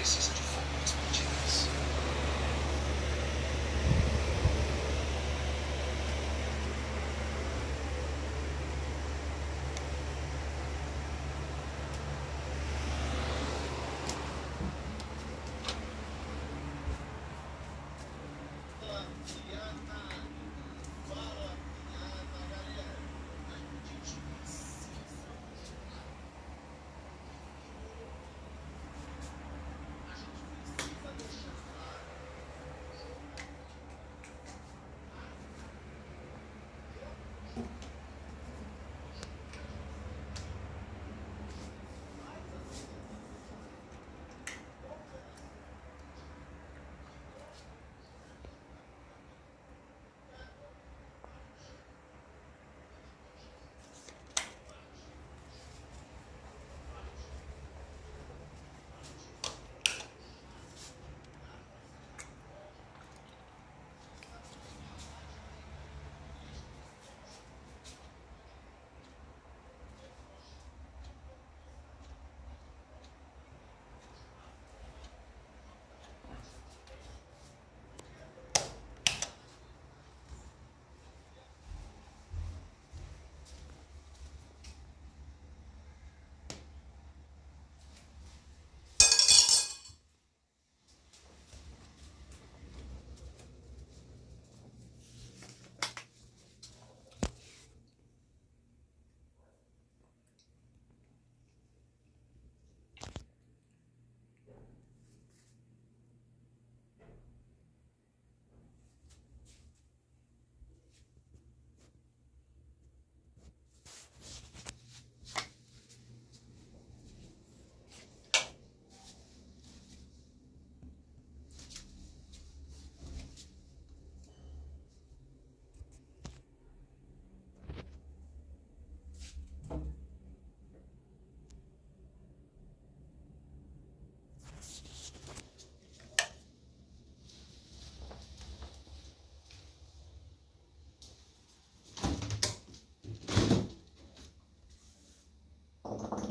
precisa de Thank you.